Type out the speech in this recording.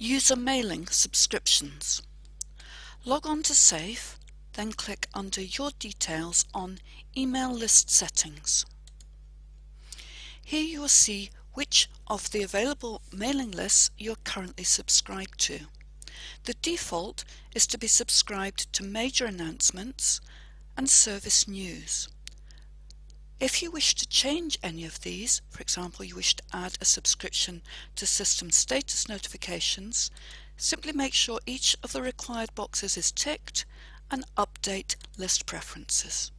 User Mailing Subscriptions. Log on to SAFE, then click under Your Details on Email List Settings. Here you will see which of the available mailing lists you're currently subscribed to. The default is to be subscribed to major announcements and service news. If you wish to change any of these, for example you wish to add a subscription to system status notifications, simply make sure each of the required boxes is ticked and update list preferences.